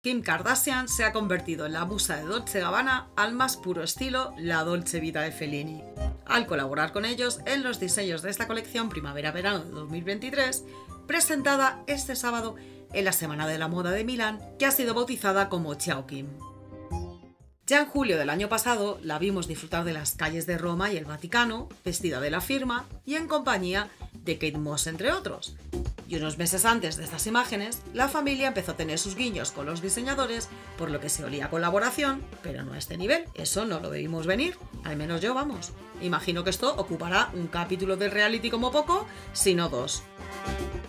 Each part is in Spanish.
Kim Kardashian se ha convertido en la musa de Dolce Gabbana al más puro estilo la Dolce Vita de Fellini, al colaborar con ellos en los diseños de esta colección primavera-verano de 2023, presentada este sábado en la Semana de la Moda de Milán, que ha sido bautizada como Chiao Kim. Ya en julio del año pasado la vimos disfrutar de las calles de Roma y el Vaticano, vestida de la firma y en compañía de Kate Moss, entre otros. Y unos meses antes de estas imágenes, la familia empezó a tener sus guiños con los diseñadores, por lo que se olía colaboración, pero no a este nivel. Eso no lo debimos venir, al menos yo vamos. Imagino que esto ocupará un capítulo del reality como poco, si no dos.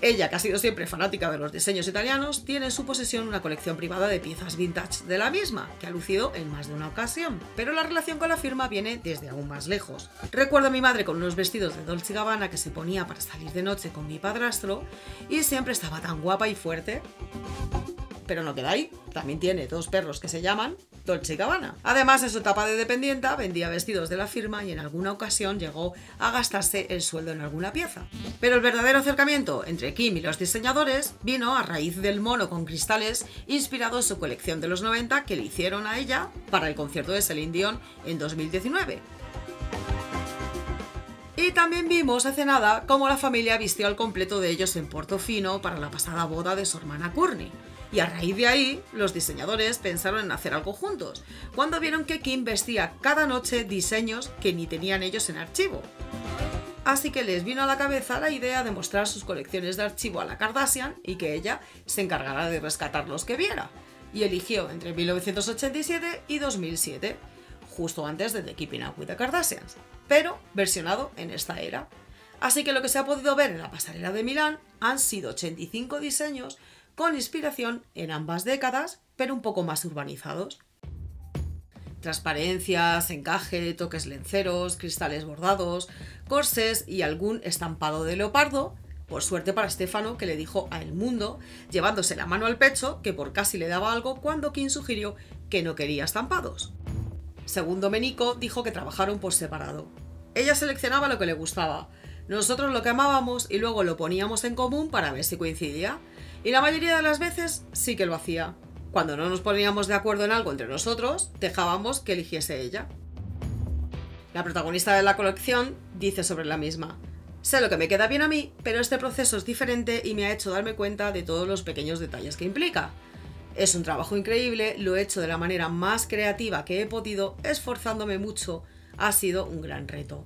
Ella, que ha sido siempre fanática de los diseños italianos, tiene en su posesión una colección privada de piezas vintage de la misma, que ha lucido en más de una ocasión, pero la relación con la firma viene desde aún más lejos. Recuerdo a mi madre con unos vestidos de Dolce Gabbana que se ponía para salir de noche con mi padrastro y siempre estaba tan guapa y fuerte. Pero no queda ahí, también tiene dos perros que se llaman Dolce Gabbana. Además, en su etapa de dependienta vendía vestidos de la firma y en alguna ocasión llegó a gastarse el sueldo en alguna pieza. Pero el verdadero acercamiento entre Kim y los diseñadores vino a raíz del mono con cristales inspirado en su colección de los 90 que le hicieron a ella para el concierto de Celine Dion en 2019. Y también vimos hace nada cómo la familia vistió al completo de ellos en Portofino para la pasada boda de su hermana Courtney. Y a raíz de ahí, los diseñadores pensaron en hacer algo juntos, cuando vieron que Kim vestía cada noche diseños que ni tenían ellos en archivo. Así que les vino a la cabeza la idea de mostrar sus colecciones de archivo a la Kardashian y que ella se encargara de rescatar los que viera. Y eligió entre 1987 y 2007, justo antes de The Keeping Up with the Kardashians, pero versionado en esta era. Así que lo que se ha podido ver en la pasarela de Milán han sido 85 diseños con inspiración en ambas décadas, pero un poco más urbanizados. Transparencias, encaje, toques lenceros, cristales bordados, corsés y algún estampado de leopardo, por suerte para Stefano, que le dijo a El Mundo, llevándose la mano al pecho, que por casi le daba algo cuando Kim sugirió que no quería estampados. Según Domenico, dijo que trabajaron por separado. Ella seleccionaba lo que le gustaba, nosotros lo que amábamos y luego lo poníamos en común para ver si coincidía. Y la mayoría de las veces sí que lo hacía. Cuando no nos poníamos de acuerdo en algo entre nosotros, dejábamos que eligiese ella. La protagonista de la colección dice sobre la misma, Sé lo que me queda bien a mí, pero este proceso es diferente y me ha hecho darme cuenta de todos los pequeños detalles que implica. Es un trabajo increíble, lo he hecho de la manera más creativa que he podido, esforzándome mucho. Ha sido un gran reto.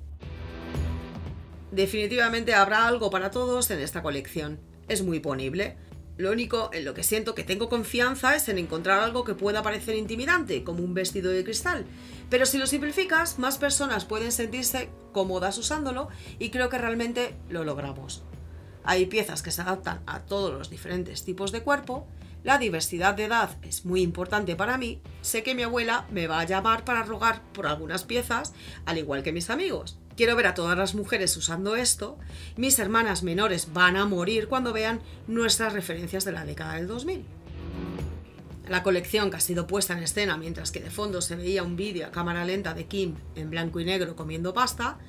Definitivamente habrá algo para todos en esta colección. Es muy ponible. Lo único en lo que siento que tengo confianza es en encontrar algo que pueda parecer intimidante, como un vestido de cristal. Pero si lo simplificas, más personas pueden sentirse cómodas usándolo y creo que realmente lo logramos. Hay piezas que se adaptan a todos los diferentes tipos de cuerpo. La diversidad de edad es muy importante para mí. Sé que mi abuela me va a llamar para rogar por algunas piezas, al igual que mis amigos. Quiero ver a todas las mujeres usando esto. Mis hermanas menores van a morir cuando vean nuestras referencias de la década del 2000. La colección que ha sido puesta en escena mientras que de fondo se veía un vídeo a cámara lenta de Kim en blanco y negro comiendo pasta,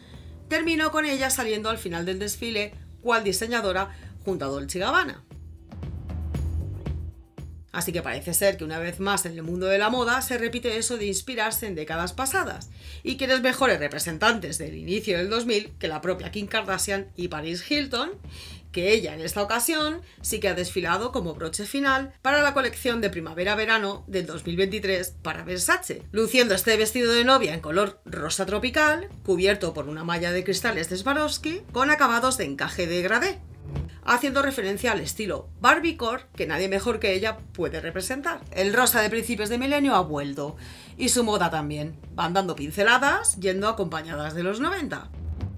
terminó con ella saliendo al final del desfile cual diseñadora junto a Dolce Gabbana. Así que parece ser que una vez más en el mundo de la moda se repite eso de inspirarse en décadas pasadas y que eres mejores representantes del inicio del 2000 que la propia Kim Kardashian y Paris Hilton, que ella en esta ocasión sí que ha desfilado como broche final para la colección de primavera-verano del 2023 para Versace, luciendo este vestido de novia en color rosa tropical, cubierto por una malla de cristales de Swarovski con acabados de encaje de gradé haciendo referencia al estilo Barbiecore que nadie mejor que ella puede representar. El rosa de principios de milenio ha vuelto y su moda también. Van dando pinceladas yendo acompañadas de los 90.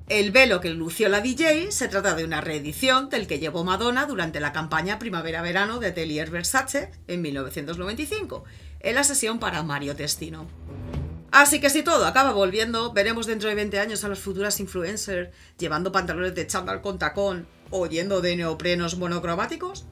El velo que lució la DJ se trata de una reedición del que llevó Madonna durante la campaña primavera-verano de Atelier Versace en 1995, en la sesión para Mario Testino. Así que si todo acaba volviendo, veremos dentro de 20 años a las futuras influencers llevando pantalones de chándal con tacón o yendo de neoprenos monocromáticos.